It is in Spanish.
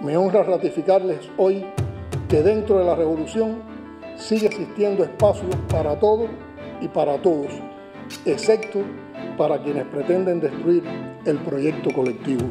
Me honra ratificarles hoy que dentro de la revolución sigue existiendo espacio para todos y para todos, excepto para quienes pretenden destruir el proyecto colectivo.